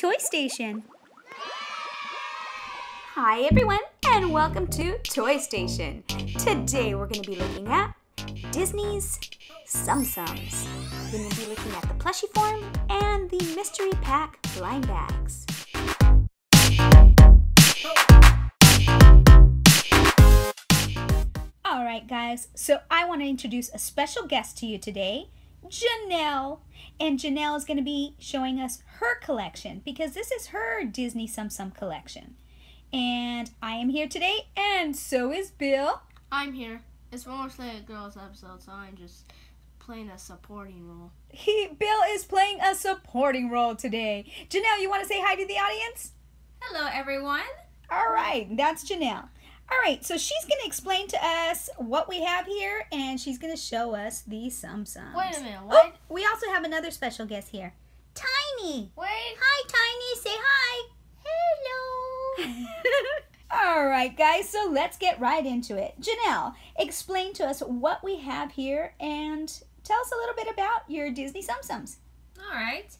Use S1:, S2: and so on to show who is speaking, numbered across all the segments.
S1: Toy Station. Hi everyone and welcome to Toy Station. Today we're going to be looking at Disney's Tsum Tsums. We're going to be looking at the plushie form and the mystery pack blind bags. Alright guys, so I want to introduce a special guest to you today, Janelle. And Janelle is going to be showing us her collection because this is her Disney Tsum Tsum collection. And I am here today, and so is Bill.
S2: I'm here. It's mostly a girls episode, so I'm just playing a supporting role.
S1: He, Bill is playing a supporting role today. Janelle, you want to say hi to the audience?
S3: Hello, everyone.
S1: All right, that's Janelle. All right, so she's going to explain to us what we have here, and she's going to show us the Tsum Tsums.
S2: Wait a minute,
S1: Oh,
S2: what?
S1: we also have another special guest here. Tiny.
S2: Wait.
S1: Hi, Tiny. Say hi. Hello. All right, guys, so let's get right into it. Janelle, explain to us what we have here and tell us a little bit about your Disney Tsum Tsums.
S3: All right.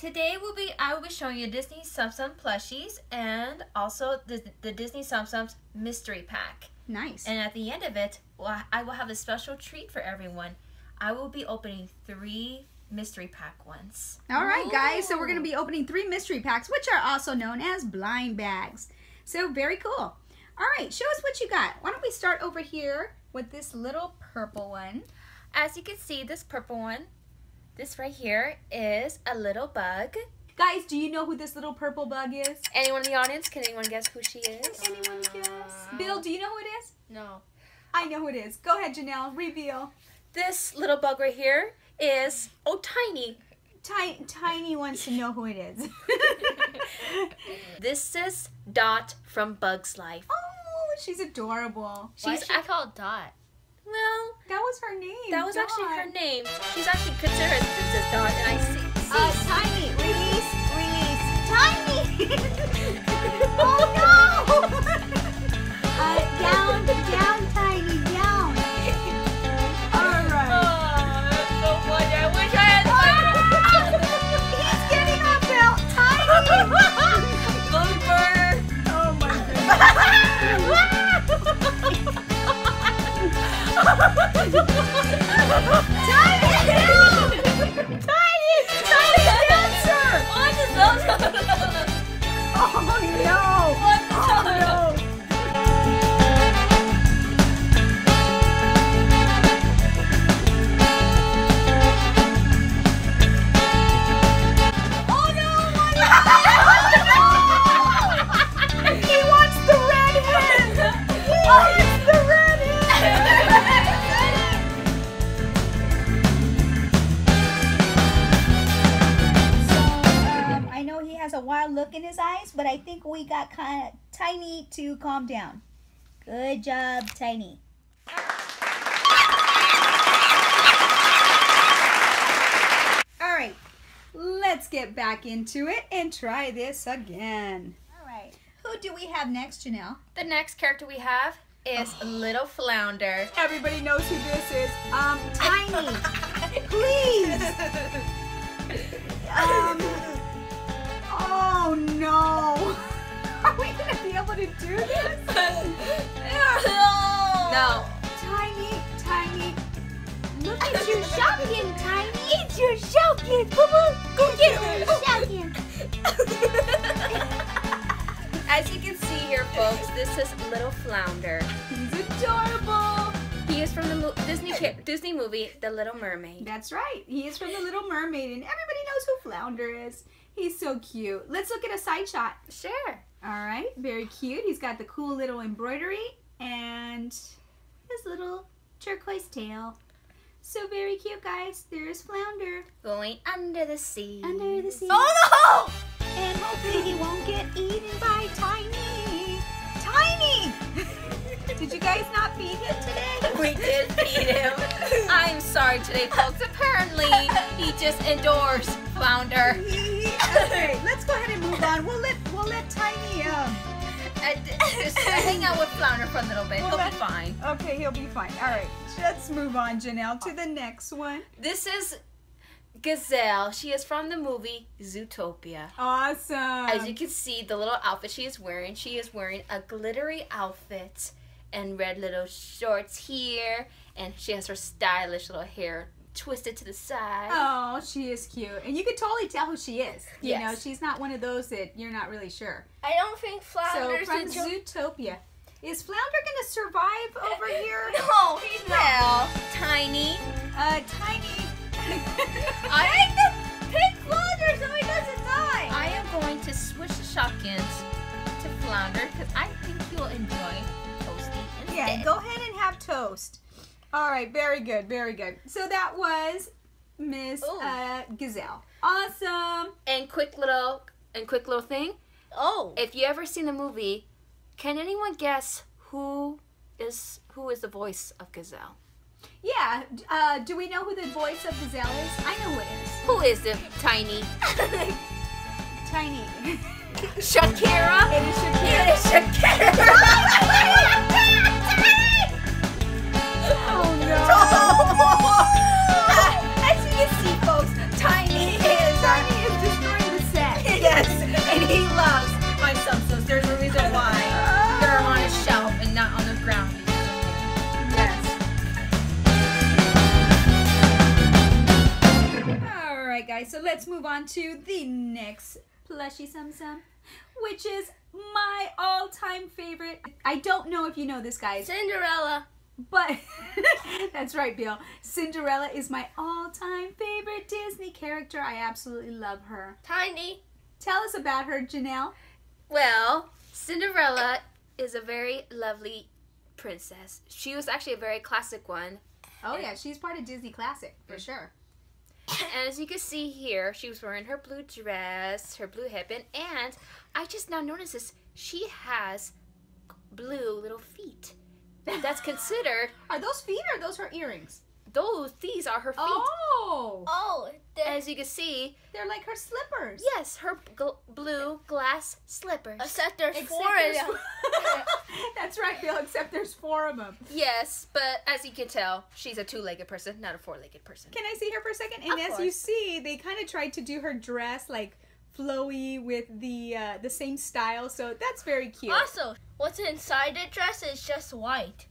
S3: Today will be I will be showing you Disney Tsum plushies and also the, the Disney Tsum Tsums mystery pack.
S1: Nice.
S3: And at the end of it, well, I will have a special treat for everyone. I will be opening three mystery pack ones.
S1: All right, guys, so we're going to be opening three mystery packs, which are also known as blind bags. So, very cool. All right, show us what you got. Why don't we start over here with this little purple one?
S3: As you can see, this purple one, this right here is a little bug.
S1: Guys, do you know who this little purple bug is?
S3: Anyone in the audience? Can anyone guess who she is?
S1: Anyone guess? Uh, Bill, do you know who it is?
S2: No.
S1: I know who it is. Go ahead, Janelle. Reveal.
S3: This little bug right here is oh tiny.
S1: Tiny, Tiny wants to know who it is.
S3: This is Dot from Bug's Life.
S1: oh, she's adorable.
S2: Why
S3: She's
S2: is she called Dot?
S3: Well,
S1: That was her name.
S3: that was actually her name. She's actually considered as Princess Dot, and I see.
S1: Uh, Tiny, release, release. Tiny! oh no! uh, down, down, Tiny, down. All right.
S3: Oh, that's so funny. I wish I had
S1: He's getting up now. Tiny!
S3: Blooper.
S1: oh my goodness. Tiny, down! Tiny! Tiny dancer!
S3: What is those?
S1: Oh no!
S3: What
S1: Oh no! But I think we got kind of Tiny to calm down. Good job, Tiny. All right, let's get back into it and try this again. All right, who do we have next, Janelle?
S3: The next character we have is Little Flounder.
S1: Everybody knows who this is. Um, Tiny, please. Um, oh no. Are we gonna be able to do this?
S3: No.
S1: Tiny, Tiny. Look at your shopkin, Tiny. It's your shopkin. Come on, go get your shopkin.
S3: As you can see here, folks, this is Little Flounder.
S1: He's adorable.
S3: He is from the mo- Disney Disney movie The Little Mermaid.
S1: That's right. He is from The Little Mermaid, and everybody knows who Flounder is. He's so cute. Let's look at a side shot.
S3: Sure.
S1: All right, very cute. He's got the cool little embroidery and his little turquoise tail. So very cute, guys. There's Flounder
S3: Going under the sea.
S1: under the sea.
S3: Oh no!
S1: And hopefully he won't get eaten by Tiny. Tiny! Did you guys not feed him today?
S3: We did feed him. I'm sorry today, folks. Apparently, he just endures Flounder.
S1: okay, let's go ahead and move on. We'll let we'll let Tiny um.
S3: Just hang out with Flounder for a little bit.
S1: Well,
S3: He'll be fine.
S1: Okay, he'll be fine. All right, let's move on, Janelle, to the next one.
S3: This is Gazelle. She is from the movie Zootopia.
S1: Awesome.
S3: As you can see, the little outfit she is wearing, she is wearing a glittery outfit and red little shorts here, and she has her stylish little hair twisted to the side.
S1: Oh, she is cute. And you can totally tell who she is. You
S3: Yes.
S1: know, she's not one of those that you're not really sure.
S2: I don't think
S1: So from
S2: enjoy-
S1: Zootopia. Is Flounder gonna survive over here?
S2: No, he's not.
S3: Well, Tiny.
S1: Uh, Tiny.
S3: I,
S2: Pick Flounder so he doesn't die.
S3: I am going to switch the shotguns to Flounder because I think you'll enjoy Toasty instead.
S1: Yeah, go ahead and have toast. All right, very good, very good. So that was Miss uh, Gazelle. Awesome.
S3: And quick little and quick little thing.
S2: Oh.
S3: If you ever seen the movie, can anyone guess who is who is the voice of Gazelle?
S1: Yeah. Uh, do we know who the voice of Gazelle is? I know who it is.
S3: Who is it? tiny
S1: Tiny.
S3: Shakira?
S1: It is Shakira.
S3: It is Shakira.
S1: next plushie Tsum Tsum, which is my all-time favorite. I don't know if you know this, guys,
S2: Cinderella.
S1: but that's right, Bill. Cinderella is my all-time favorite Disney character. I absolutely love her.
S2: Tiny.
S1: Tell us about her, Janelle.
S3: Well, Cinderella is a very lovely princess. She was actually a very classic one.
S1: Oh yeah, she's part of Disney Classic for mm. sure.
S3: And as you can see here, she was wearing her blue dress, her blue headband, and I just now noticed this. She has blue little feet. That's considered
S1: Are those feet or are those her earrings?
S3: Those. These are her feet.
S1: Oh,
S2: Oh.
S3: As you can see,
S1: they're like her slippers.
S3: yes, her gl- blue glass slippers.
S2: except there's
S1: Except
S2: four of them.
S1: That's right, Bill. Except there's four of them.
S3: Yes, but as you can tell, she's a two-legged person, not a four-legged person.
S1: Can I see her for a second? And
S3: Of
S1: as you see, they kind of tried to do her dress like flowy with the uh, the same style, so that's very cute.
S2: Also, what's inside the dress is just white.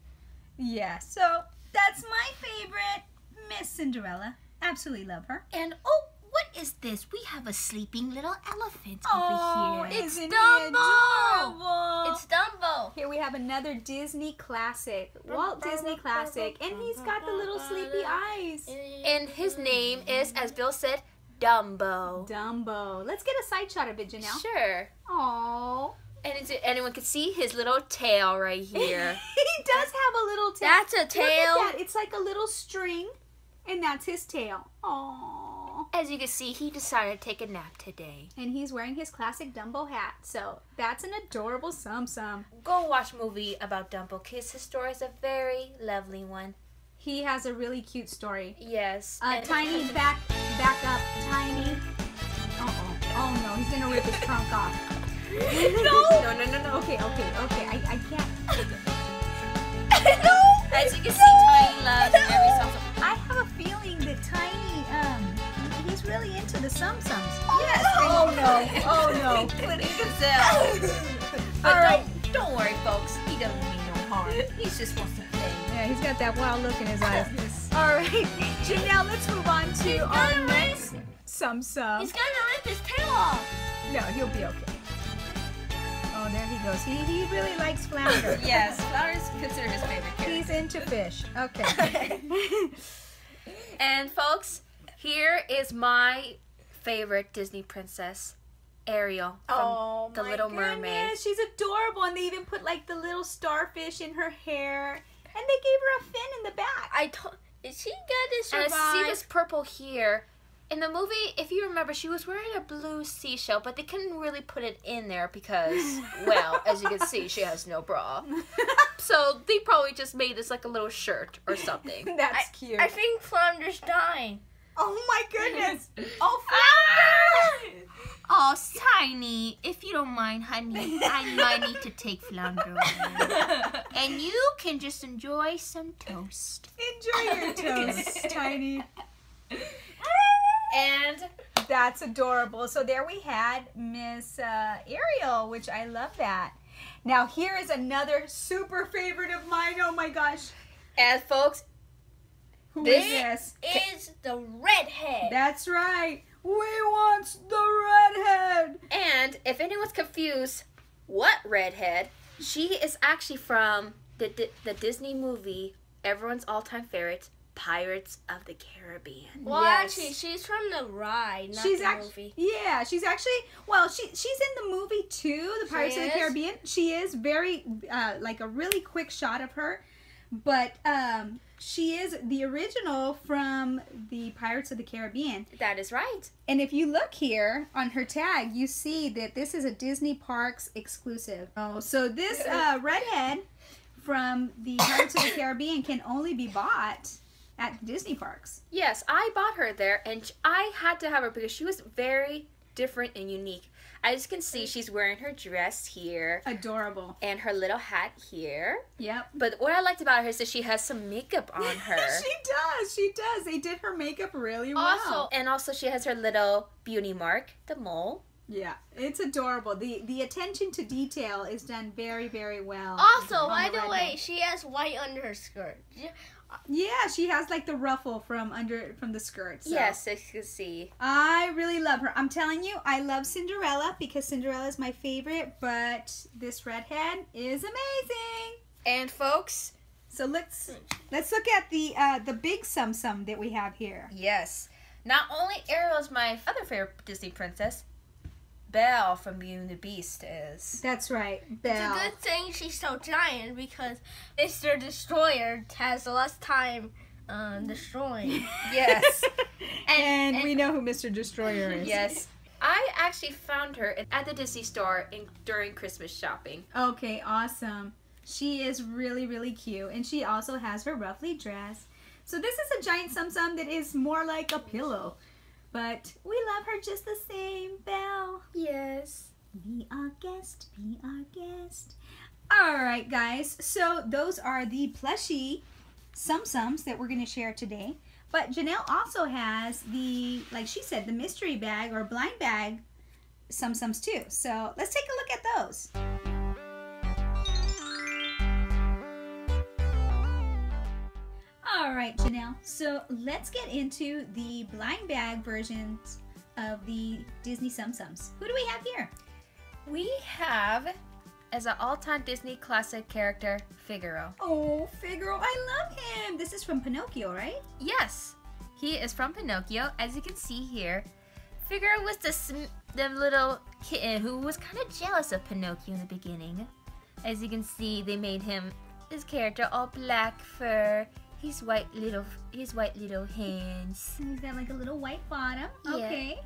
S1: Yeah. So that's my favorite, Miss Cinderella. Absolutely love her.
S3: And oh, what is this? We have a sleeping little elephant
S1: Oh,
S3: over here.
S1: isn't he
S2: Dumbo!
S1: adorable?
S2: It's Dumbo.
S1: Here we have another Disney classic, Walt Disney classic, and he's got the little sleepy eyes.
S3: And his name is, as Bill said, Dumbo.
S1: Dumbo. Let's get a side shot of it, Janelle.
S3: Sure.
S1: Aww.
S3: And anyone can see his little tail right here.
S1: he does have a little tail.
S2: That's a tail.
S1: that. It's like a little string, and that's his tail. Aww.
S3: As you can see, he decided to take a nap today.
S1: And he's wearing his classic Dumbo hat, so that's an adorable Tsum Tsum.
S3: Go watch movie about Dumbo. His story is a very lovely one.
S1: He has a really cute story.
S3: Yes.
S1: Uh, Tiny, back, back up, Tiny. Uh oh. Oh no, he's gonna rip his trunk off.
S3: No, no, no, no, no.
S1: Okay, okay, okay. I, I can't. No!
S3: As you can see, Tiny loves every song.
S1: I have a feeling that Tiny, um, he's really into the Tsum Tsums.
S3: Yes.
S1: Oh no. Oh no.
S3: Including Gazelle. but
S1: All right.
S3: don't, don't worry, folks. He doesn't mean no harm. He just wants to play.
S1: Yeah, he's got that wild look in his eyes. All right, Janelle, let's move on to our next Tsum Tsum.
S2: He's gonna rip his tail off.
S1: No, he'll be okay. He goes. He he really likes flounder.
S3: Yes, Flower is considered his favorite character.
S1: He's into fish. Okay.
S3: And folks, here is my favorite Disney princess, Ariel from
S1: oh,
S3: The Little
S1: goodness,
S3: Mermaid.
S1: She's adorable, and they even put like the little starfish in her hair, and they gave her a fin in the back.
S2: I told. Is he gonna
S3: And
S2: survive?
S3: I uh, see this purple here. In the movie, if you remember, she was wearing a blue seashell, but they couldn't really put it in there because, well, as you can see, she has no bra. So they probably just made this like a little shirt or something.
S1: That's cute.
S2: I think Flounder's dying.
S1: oh my goodness. Oh, ah! flounder!
S3: Oh, Tiny, if you don't mind, honey, I might need to take Flounder away. And you can just enjoy some toast.
S1: Enjoy your toast, Tiny.
S3: And
S1: That's adorable. So there we had Miss uh, Ariel, which I love that. Now here is another super favorite of mine. Oh my gosh.
S3: and folks,
S1: Who is
S2: This
S1: this?
S2: is the redhead.
S1: That's right. We want the redhead.
S3: and if anyone's confused, what redhead? She is actually from the the Disney movie, everyone's all-time favorite, Pirates of the Caribbean.
S2: well,
S1: Yes.
S2: actually, she's from the ride, not
S1: she's
S2: the
S1: actually
S2: movie.
S1: yeah she's actually well she she's in the movie too the
S2: She
S1: pirates of the
S2: is?
S1: caribbean she is very uh like a really quick shot of her but um she is the original from the pirates of the caribbean
S3: That is right.
S1: and if you look here on her tag you see that this is a disney parks exclusive oh so this uh redhead from the pirates of the caribbean can only be bought at disney parks
S3: Yes, I bought her there, and I had to have her because she was very different and unique. As you can see, she's wearing her dress here
S1: adorable
S3: and her little hat here.
S1: yep
S3: But what I liked about her is that she has some makeup on her.
S1: she does. She does. They did her makeup really well.
S2: Also-
S3: and also she has her little beauty mark, the mole.
S1: yeah, it's adorable. the The attention to detail is done very, very well.
S2: Also, by the way,
S1: redhead.
S2: she has white under her skirt.
S1: Yeah, she has like the ruffle from under from the skirt. so.
S3: Yes, as you can see.
S1: I really love her. I'm telling you, I love Cinderella because Cinderella is my favorite. But this redhead is amazing.
S3: And folks,
S1: So let's let's look at the uh, the big Tsum Tsum that we have here.
S3: yes, not only Ariel is my other favorite Disney princess, Belle from Beauty and the Beast is.
S1: That's right,
S2: It's
S1: Belle.
S2: a good thing she's so giant because Mr. Destroyer has less time um, destroying.
S3: Yes.
S1: and,
S2: and-
S1: we know who Mr. Destroyer is.
S3: Yes. I actually found her at the Disney store in, during Christmas shopping.
S1: Okay, awesome. She is really, really cute. And she also has her ruffly dress. So this is a giant Tsum Tsum that is more like a pillow. But we love her just the same, Belle.
S3: Yes.
S1: Be our guest, be our guest. Alright, guys. So those are the plushie Tsum Tsums that we're going to share today. But Janelle also has the, like she said, the mystery bag or blind bag Tsum Tsums too. So let's take a look at those. All right, Janelle. So let's get into the blind bag versions of the Disney Tsum Tsums. Who do we have here?
S3: We have, as an all time Disney classic character, Figaro.
S1: Oh, Figaro, I love him. This is from Pinocchio, right?
S3: Yes, he is from Pinocchio. As you can see here, Figaro was the, sm- the little kitten who was kind of jealous of Pinocchio in the beginning. As you can see, they made him, his character, all black fur, his white little, his white little hands.
S1: And he's got like a little white bottom.
S3: Yeah.
S1: Okay.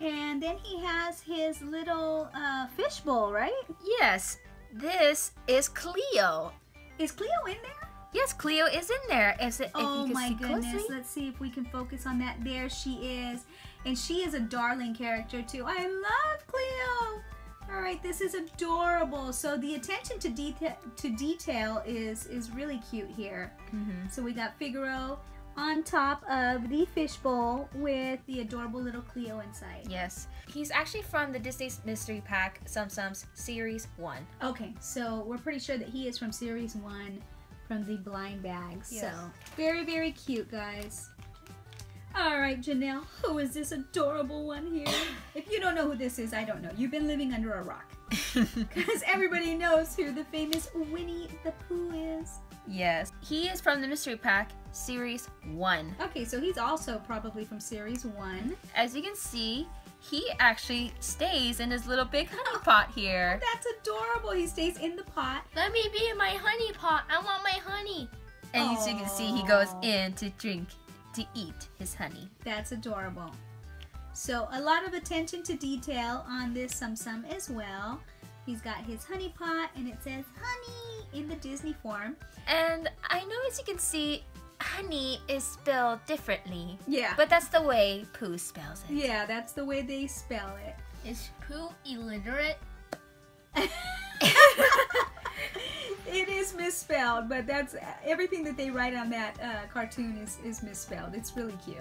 S1: And then he has his little uh, fishbowl, right?
S3: Yes, this is Cleo.
S1: Is Cleo in there?
S3: Yes, Cleo is in there. Is it,
S1: oh my goodness.
S3: closely.
S1: Let's see if we can focus on that. There she is. And she is a darling character too. I love Cleo. All right, this is adorable. So the attention to detail to detail is is really cute here.
S3: Mhm.
S1: So we got Figaro on top of the fishbowl with the adorable little Cleo inside.
S3: Yes, he's actually from the Disney Mystery Pack Tsum Tsums Series 1.
S1: Okay, so we're pretty sure that he is from series one from the blind bag.
S3: Yes.
S1: So very, very cute, guys. All right, Janelle, who is this adorable one here? if you don't know who this is, I don't know. You've been living under a rock. Because everybody knows who the famous Winnie the Pooh is.
S3: yes, he is from the Mystery Pack Series 1.
S1: Okay, so he's also probably from series one.
S3: As you can see, he actually stays in his little big honey pot here.
S1: Oh, that's adorable. He stays in the pot.
S2: Let me be in my honey pot. I want my honey.
S3: And as you can see, he goes in to drink, to eat his honey.
S1: That's adorable. So a lot of attention to detail on this Tsum Tsum as well. He's got his honey pot and it says honey in the Disney form.
S3: And I know as you can see, honey is spelled differently.
S1: Yeah.
S3: But that's the way Pooh spells it.
S1: yeah, that's the way they spell it.
S2: Is Pooh illiterate?
S1: it is misspelled, but that's everything that they write on that uh, cartoon is, is misspelled. It's really cute.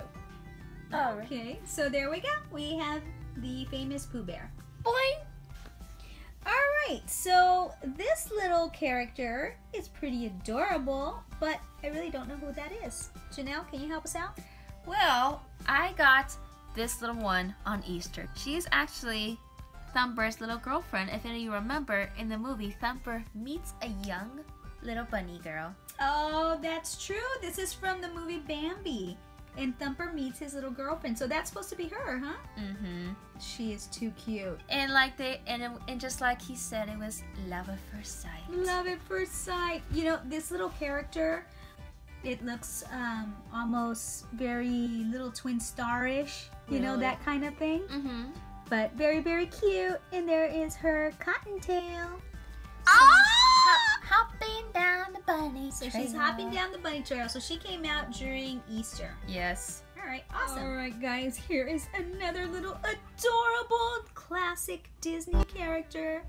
S3: Alright.
S1: Okay, so there we go. We have the famous Pooh Bear.
S2: Boing.
S1: All right, so this little character is pretty adorable, but I really don't know who that is. Janelle, can you help us out?
S3: Well, I got this little one on Easter. She's actually Thumper's little girlfriend. If any of you remember, in the movie, Thumper meets a young little bunny girl.
S1: Oh, that's true. This is from the movie Bambi. And Thumper meets his little girlfriend. So that's supposed to be her, huh?
S3: Mm-hmm.
S1: She is too cute.
S3: And like they, and it, and just like he said, it was love at first sight.
S1: Love at first sight. You know, this little character, it looks um, almost very little twin starish, you know, that kind of thing.
S3: Mm-hmm.
S1: But very, very cute. And there is her cottontail.
S3: Ah! Hopping down the bunny
S1: So she's hopping down the bunny trail. So she came out during Easter.
S3: Yes.
S1: All right, awesome. All right, guys, here is another little adorable classic Disney character.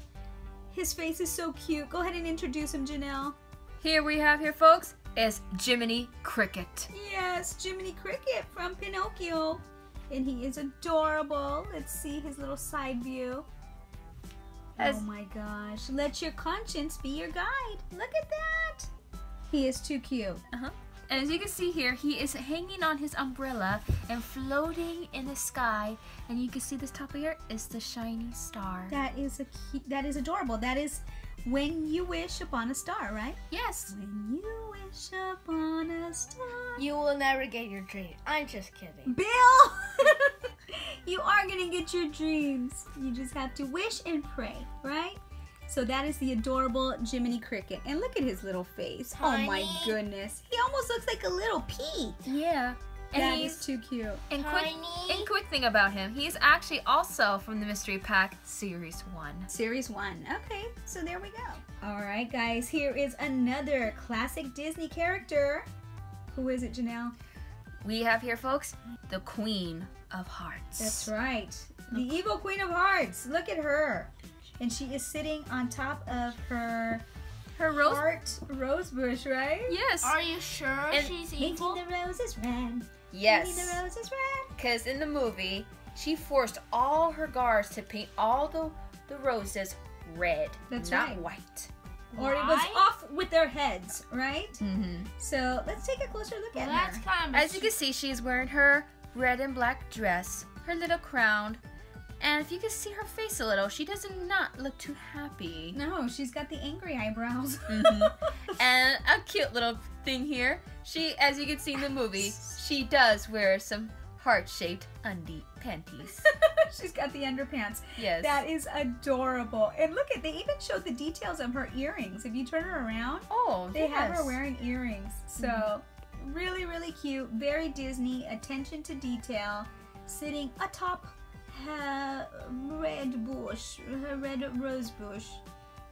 S1: His face is so cute. Go ahead and introduce him, Janelle.
S3: Here we have here, folks, is Jiminy Cricket.
S1: Yes, Jiminy Cricket from Pinocchio. And he is adorable. Let's see his little side view.
S3: As-
S1: oh my gosh. Let your conscience be your guide. Look at that. He is too cute. Uh-huh.
S3: And as you can see here, he is hanging on his umbrella and floating in the sky. And you can see this top of here is the shiny star.
S1: That is a cute, that is adorable. That is when you wish upon a star, right?
S3: Yes.
S1: When you wish upon a star.
S2: You will never get your dream. I'm just kidding.
S1: Bill! you are gonna get your dreams. You just have to wish and pray, right? So that is the adorable Jiminy Cricket. And look at his little face. Oh my goodness. He almost looks like a little pea.
S3: Yeah. And
S1: That
S3: he's
S1: is too cute.
S3: and quick and quick thing about him, he's actually also from the Mystery Pack Series One.
S1: Series 1. Okay, so there we go. All right, guys, here is another classic Disney character. Who is it, Janelle?
S3: We have here, folks, the Queen of Hearts.
S1: That's right. The evil queen of hearts. Look at her. And she is sitting on top of her
S3: Her rose.
S1: heart rose bush, right?
S3: Yes.
S2: Are you sure
S3: And
S2: she's
S1: Painting
S2: evil?
S1: the roses red.
S3: Yes.
S1: Painting the roses red.
S3: Because in the movie, she forced all her guards to paint all the, the roses red,
S1: That's
S3: not
S1: right.
S3: white.
S1: Or it was off with their heads, right?
S3: Mm-hmm.
S1: So let's take a closer look
S2: Well,
S1: at
S2: that's
S1: her.
S2: kind of.
S3: As you can see, she's wearing her red and black dress, her little crown, and if you can see her face a little, she does not look too happy.
S1: No, she's got the angry eyebrows.
S3: Mhm. and a cute little thing here. She, as you can see in the movie, she does wear some heart-shaped undie panties.
S1: she's got the underpants.
S3: Yes.
S1: That is adorable. And look at they even showed the details of her earrings. If you turn her around,
S3: oh,
S1: They have her wearing earrings. So, really, really cute. Very Disney. Attention to detail. Sitting atop her red bush, her red rose bush.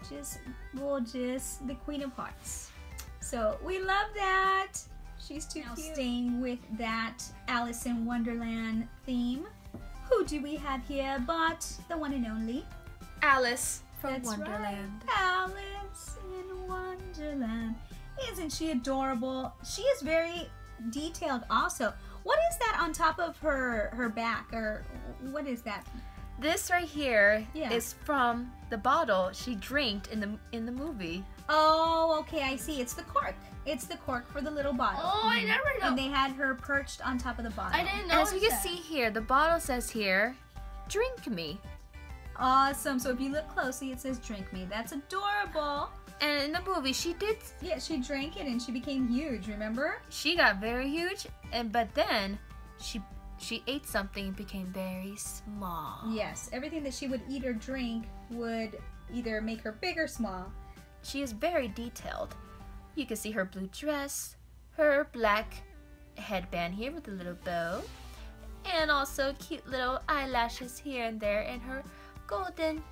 S1: Just gorgeous. The Queen of Hearts. So, we love that. She's too cute. Staying with that Alice in Wonderland theme. Who do we have here but the one and only?
S3: Alice from
S1: That's
S3: Wonderland.
S1: Right. Alice in Wonderland. Isn't she adorable? She is very detailed also. What is that on top of her her back or what is that?
S3: This right here is
S1: Yeah.
S3: from the bottle she drank in the in the movie.
S1: Oh, okay, I see. It's the cork. It's the cork for the little bottle.
S2: Oh, I mm-hmm. never know.
S1: And they had her perched on top of the bottle.
S2: I didn't know.
S3: as you can see here, the bottle says here, "Drink me."
S1: Awesome. So if you look closely, it says "Drink me." That's adorable.
S3: And in the movie, she did.
S1: Yeah, she drank it and she became huge. Remember?
S3: She got very huge, and but then she she ate something and became very small.
S1: Yes. Everything that she would eat or drink would either make her big or small.
S3: She is very detailed. You can see her blue dress, her black headband here with a little bow, and also cute little eyelashes here and there, and her golden.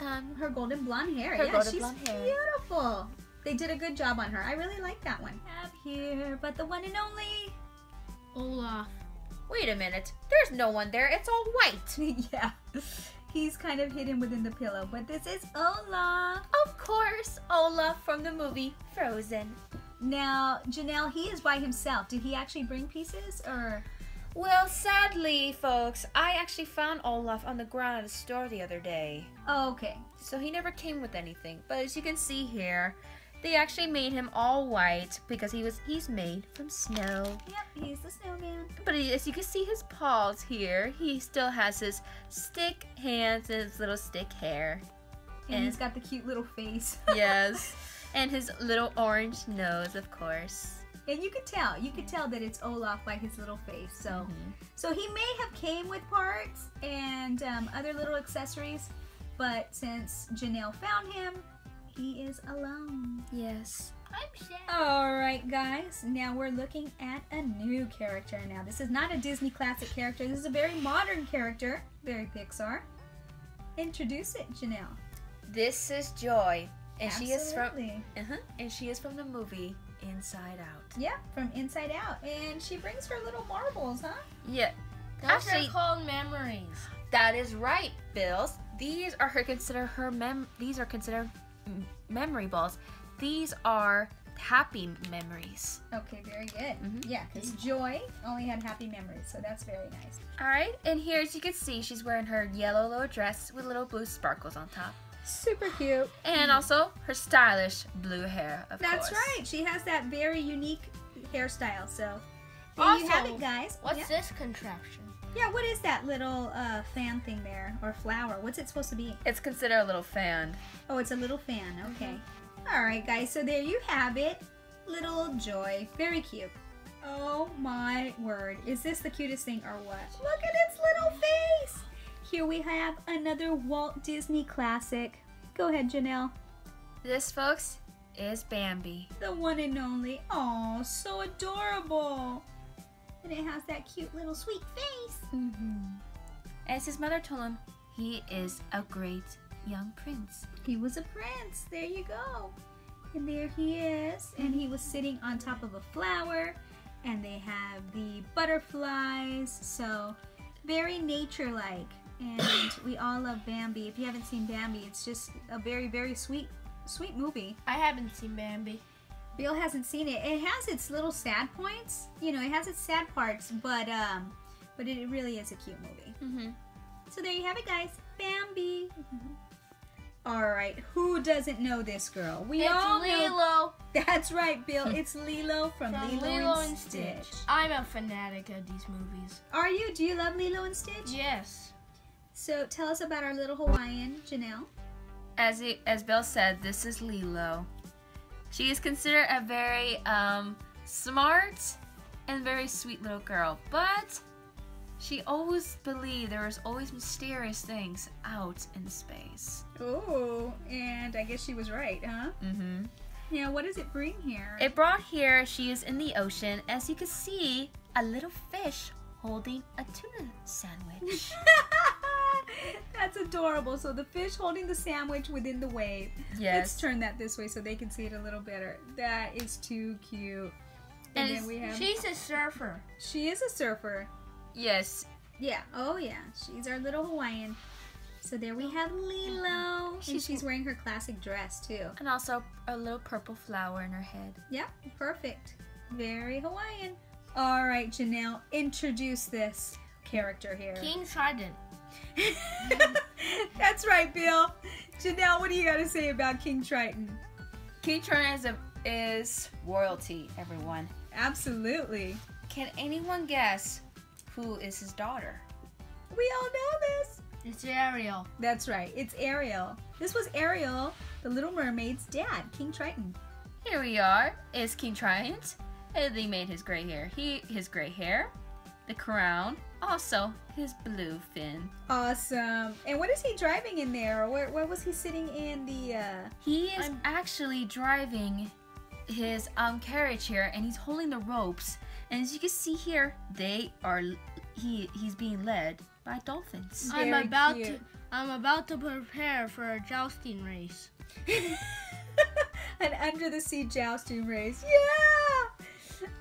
S3: Um,
S1: Her golden blonde hair.
S3: Her
S1: yeah, she's
S3: blonde hair.
S1: beautiful. They did a good job on her. I really like that one. Have here, but the one and only.
S2: Olaf.
S3: wait a minute, there's no one there. It's all white.
S1: yeah. He's kind of hidden within the pillow, but this is Olaf.
S3: Of course, Olaf from the movie Frozen.
S1: Now, Janelle, he is by himself. Did he actually bring pieces or?
S3: Well, sadly, folks, I actually found Olaf on the ground at the store the other day.
S1: Oh, okay.
S3: So he never came with anything. But as you can see here, they actually made him all white because he was he's made from snow.
S1: Yep, he's the snowman.
S3: But he- as you can see his paws here, he still has his stick hands and his little stick hair.
S1: And,
S3: And-
S1: he's got the cute little face.
S3: Yes. and his little orange nose, of course.
S1: And you could tell, you could tell that it's Olaf by his little face. So,
S3: Mhm.
S1: so he may have came with parts and um, other little accessories, but since Janelle found him, he is alone.
S3: Yes.
S2: I'm sad.
S1: All right, guys. Now we're looking at a new character. Now, this is not a Disney classic character. This is a very modern character, very Pixar. Introduce it, Janelle.
S3: This is Joy, and she is from uh-huh, and she is from the movie Inside Out.
S1: Yeah, from Inside Out, and she brings her little marbles, huh?
S3: Yeah,
S2: Those
S3: Actually-
S2: are called memories.
S3: that is right, Bills. These are her consider her mem. These are considered memory balls. These are happy memories.
S1: Okay, very good.
S3: Mhm.
S1: Yeah, because Joy only had happy memories, so that's very nice.
S3: All right, and here as you can see, she's wearing her yellow little dress with little blue sparkles on top,
S1: Super cute.
S3: and also her stylish blue hair. Of
S1: That's
S3: course.
S1: right. She has that very unique hairstyle. So there you have it, guys.
S2: What's
S1: yeah.
S2: this contraption?
S1: yeah, what is that little uh, fan thing there or flower? What's it supposed to be?
S3: It's considered a little fan.
S1: Oh, it's a little fan. Okay. All right, guys. So there you have it. Little Joy. Very cute. Oh my word. Is this the cutest thing or what? Look at its little face. Here we have another Walt Disney classic. Go ahead, Janelle.
S3: This, folks, is Bambi.
S1: The one and only. Oh, so adorable. And it has that cute little sweet face.
S3: Mm-hmm. As his mother told him, he is a great young prince.
S1: He was a prince. There you go. And there he is. And he was sitting on top of a flower. And they have the butterflies. So very nature like. And we all love Bambi. If you haven't seen Bambi, it's just a very, very sweet, sweet movie.
S2: I haven't seen Bambi.
S1: Bill hasn't seen it. It has its little sad points. You know, it has its sad parts, but um, but it really is a cute movie.
S3: Mm-hmm.
S1: So there you have it, guys. Bambi. All right, who doesn't know this girl? We
S2: It's
S1: all know.
S2: Lilo
S1: That's right, Bill. It's Lilo from,
S2: from
S1: Lilo,
S2: Lilo
S1: and
S2: and
S1: Stitch.
S2: Stitch. I'm a fanatic of these movies.
S1: Are you? Do you love Lilo and Stitch?
S2: Yes.
S1: So tell us about our little Hawaiian, Janelle.
S3: As he, as Bill said, this is Lilo. She is considered a very um, smart and very sweet little girl, but she always believed there was always mysterious things out in space.
S1: Oh, and I guess she was right, huh?
S3: Mm-hmm.
S1: Now, what does it bring here?
S3: It brought here, she is in the ocean. As you can see, a little fish holding a tuna sandwich.
S1: That's adorable. So the fish holding the sandwich within the wave.
S3: Yes.
S1: Let's turn that this way so they can see it a little better. That is too cute. And,
S3: And
S1: then we have
S2: She's a surfer.
S1: she is a surfer.
S3: Yes.
S1: Yeah. Oh yeah. She's our little Hawaiian. So there we have Lilo. Mm-hmm. and
S3: She's-
S1: she's wearing her classic dress too.
S3: And also a little purple flower in her head.
S1: Yeah, perfect. Very Hawaiian. All right, Janelle, introduce this character here.
S2: King Trident.
S1: That's right, Bill. Janelle, what do you got to say about King Triton?
S3: King Triton is, a, is royalty, everyone.
S1: Absolutely.
S3: Can anyone guess who is his daughter?
S1: We all know this.
S2: It's Ariel.
S1: That's right. It's Ariel. This was Ariel, the Little Mermaid's dad, King Triton.
S3: Here we are. Is King Triton? And they made his gray hair. He his gray hair, the crown, also his blue fin.
S1: Awesome. And what is he driving in there? Or where, where was he sitting in the? uh
S3: He is
S2: I'm-
S3: actually driving his um carriage here, and he's holding the ropes. And as you can see here, they are he he's being led by dolphins.
S2: I'm about
S1: cute.
S2: to I'm about to prepare for a jousting race.
S1: An under the sea jousting race. Yeah.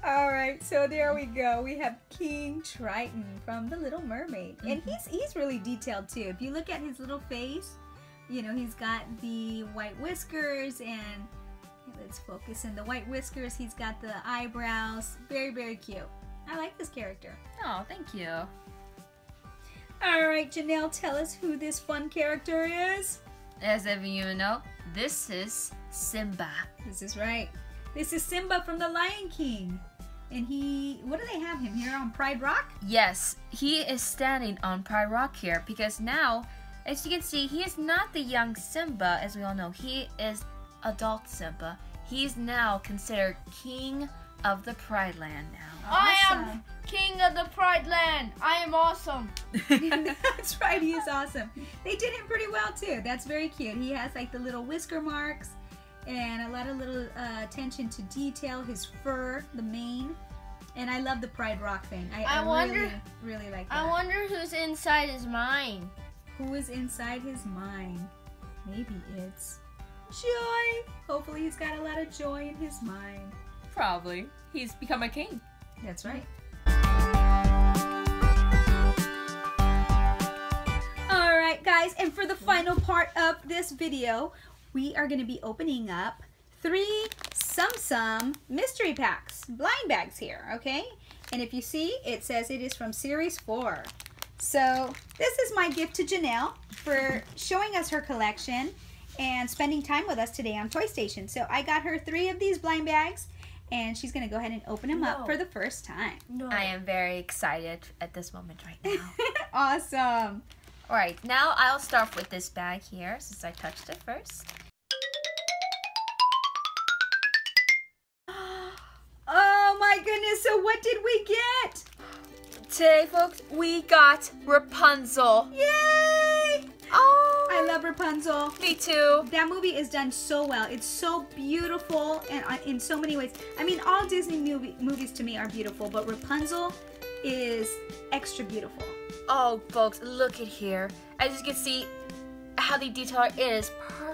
S1: All right, so there we go. We have King Triton from The Little Mermaid, and mm-hmm. he's he's really detailed too. If you look at his little face, you know he's got the white whiskers, and let's focus in the white whiskers. He's got the eyebrows. Very very cute. I like this character.
S3: Oh, thank you.
S1: All right, Janelle, tell us who this fun character is.
S3: As if you know, this is Simba.
S1: This is right. This is Simba from The Lion King. And he, what do they have him here on Pride Rock?
S3: Yes, he is standing on Pride Rock here because now, as you can see, he is not the young Simba, as we all know. He is adult Simba. He's now considered king of the Pride Land now.
S2: I am king of the Pride Land. I am awesome.
S1: That's right, he is awesome. They did him pretty well too. That's very cute. He has like the little whisker marks and a lot of little uh, attention to detail. His fur, the mane, and I love the Pride Rock thing. I,
S2: I
S1: I
S2: wonder-
S1: really, really like that.
S2: I wonder who's inside his mind.
S1: Who is inside his mind? Maybe it's joy. Hopefully, he's got a lot of joy in his mind.
S3: Probably. He's become a king.
S1: That's right. All right, guys, and for the final part of this video, we are going to be opening up three Tsum Tsum mystery packs, blind bags here, okay? And if you see, it says it is from Series 4. So this is my gift to Janelle for showing us her collection and spending time with us today on Toy Station. So I got her three of these blind bags, and she's going to go ahead and open them up for the first time.
S2: No.
S3: I am very excited at this moment right now.
S1: awesome.
S3: Alright, now I'll start with this bag here since I touched it first.
S1: My goodness, so what did we get?
S3: Today, folks, we got Rapunzel.
S1: Yay!
S3: Oh,
S1: I love Rapunzel.
S3: me too.
S1: That movie is done so well. It's so beautiful and uh, in so many ways. I mean, all Disney movie, movies to me are beautiful, but Rapunzel is extra beautiful.
S3: Oh, folks, look at here. As you can see, how the detail is perfect.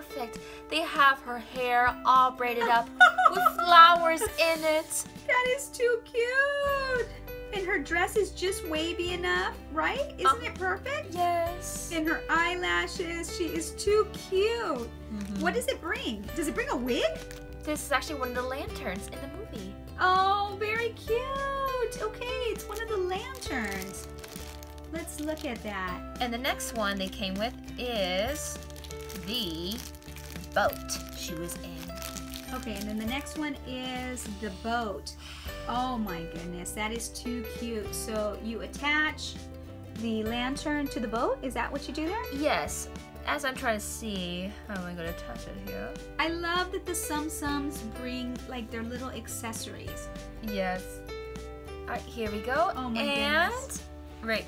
S3: They have her hair all braided up with flowers in it.
S1: That is too cute. And her dress is just wavy enough, right? Uh, Isn't it perfect?
S3: Yes.
S1: And her eyelashes, she is too cute. Mm-hmm. What does it bring? Does it bring a wig?
S3: This is actually one of the lanterns in the movie.
S1: Oh, very cute. Okay, it's one of the lanterns. Let's look at that.
S3: And the next one they came with is the boat she was in.
S1: Okay, and then the next one is the boat. Oh my goodness, that is too cute. So you attach the lantern to the boat? Is that what you do there?
S3: Yes. As I'm trying to see, how am I going to touch it here?
S1: I love that the Tsum Tsums bring like their little accessories.
S3: Yes. Alright, here we go.
S1: Oh my
S3: and
S1: goodness.
S3: wait,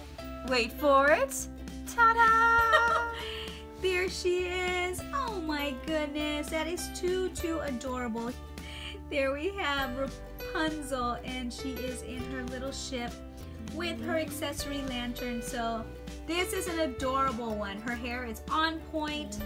S3: wait for it. Ta-da!
S1: There she is. Oh my goodness, that is too, too adorable. There we have Rapunzel, and she is in her little ship with her accessory lantern. So, this is an adorable one. Her hair is on point,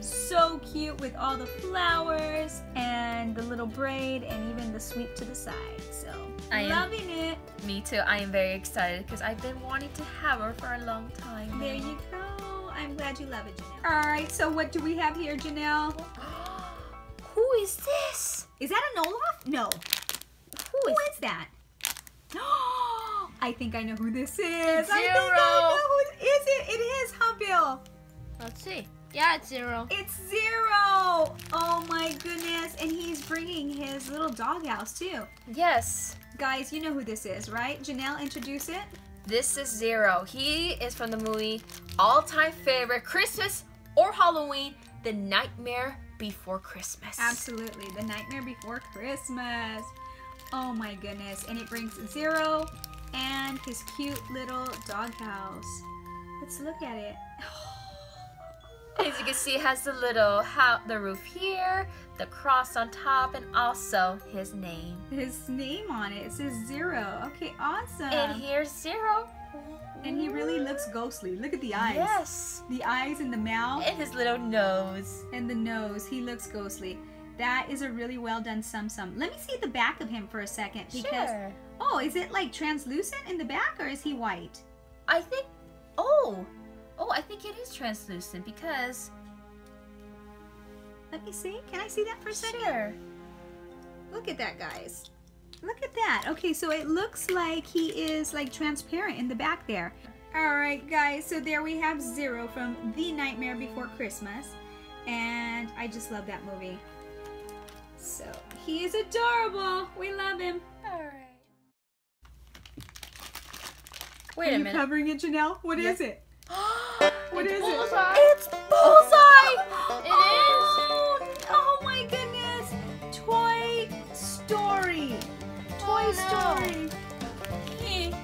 S1: so cute with all the flowers and the little braid, and even the sweep to the side. So,
S3: I am-
S1: loving it.
S3: Me too. I am very excited because I've been wanting to have her for a long time.
S1: There you go. I'm glad you love it, Janelle. All right, so what do we have here, Janelle?
S3: Who is this?
S1: Is that an Olaf? No. Who is that? I think I know who this is. I think I
S2: Zero.
S1: know who is it. It is, huh, Bill?
S2: Let's see. Yeah, it's zero.
S1: It's Zero. Oh my goodness. And he's bringing his little doghouse too.
S3: Yes.
S1: Guys, you know who this is, right? Janelle, introduce it.
S3: This is Zero. He is from the movie all time favorite Christmas or Halloween, The Nightmare Before Christmas.
S1: Absolutely. The Nightmare Before Christmas. Oh my goodness. And it brings Zero and his cute little doghouse. Let's look at it.
S3: As you can see, it has the little how the roof here, the cross on top, and also his name.
S1: His name on it. It says Zero. Okay, awesome.
S3: and here's Zero.
S1: And he really looks ghostly. Look at the eyes.
S3: Yes.
S1: The eyes and the mouth
S3: And his little nose.
S1: and the nose. He looks ghostly. That is a really well done Tsum Tsum. Let me see the back of him for a second because
S3: Sure.
S1: oh, is it like translucent in the back or is he white?
S3: I think. Oh. Oh, I think it is translucent because.
S1: Let me see. Can I see that for a second?
S3: Sure.
S1: Look at that, guys. Look at that. Okay, so it looks like he is like transparent in the back there. All right, guys, so there we have Zero from The Nightmare Before Christmas. And I just love that movie. So he is adorable. We love him.
S3: Alright. Wait
S1: Are
S3: a
S1: you
S3: minute.
S1: covering it, Janelle? What is it? What
S2: It's
S1: is
S2: bullseye.
S1: it? It's Bullseye!
S2: It is.
S1: Oh.
S2: No.
S1: Story!
S3: He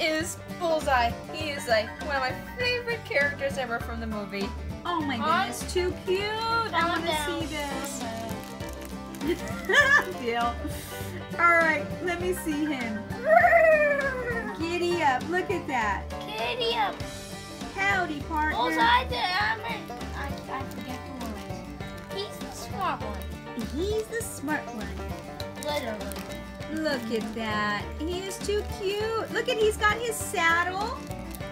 S3: is Bullseye. He is like one of my favorite characters ever from the movie.
S1: Oh my goodness, too cute! I want to see this. Deal. Alright, let me see him. Giddy up, look at that.
S2: Kitty up.
S1: Howdy, partner.
S2: Bullseye the I, I forget the words. He's the smart one.
S1: He's the smart one.
S2: Literally.
S1: Look at that. He is too cute. Look at he's got his saddle,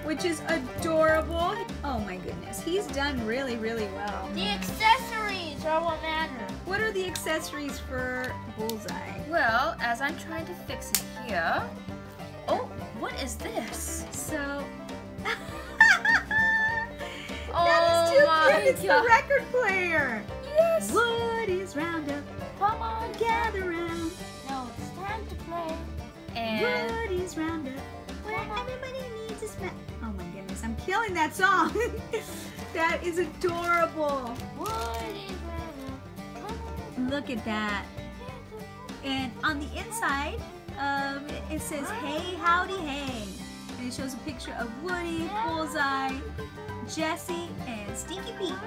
S1: which is adorable. Oh my goodness. He's done really, really well.
S2: The accessories are what matter.
S1: What are the accessories for Bullseye?
S3: Well, as I'm trying to fix it here. Oh, what is this?
S1: So
S3: Oh
S1: That is oh too
S3: my
S1: cute. It's
S3: God.
S1: the record player.
S3: Yes.
S1: Woody's Roundup.
S2: Come
S3: And
S1: Woody's Roundup. Where everybody needs a smack. Oh my goodness, I'm killing that song. that is adorable.
S2: What is running?
S1: Look at that. And on the inside, um, it says, hey, howdy, hey. And it shows a picture of Woody, Bullseye, Jesse, and Stinky Pete.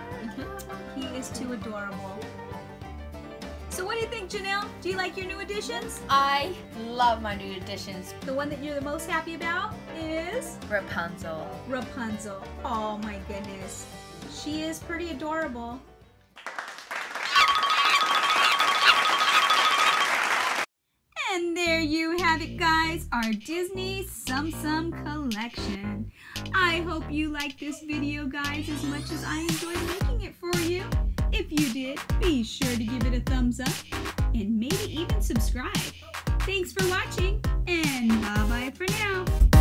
S1: He is too adorable. So what do you think, Janelle? Do you like your new additions?
S3: I love my new additions.
S1: The one that you're the most happy about is
S3: Rapunzel.
S1: Rapunzel. Oh my goodness. She is pretty adorable. And there you have it, guys, our Disney Tsum Tsum collection. I hope you like this video, guys, as much as I enjoyed making it for you. If you did, be sure to give it a thumbs up and maybe even subscribe. Thanks for watching, and bye-bye for now.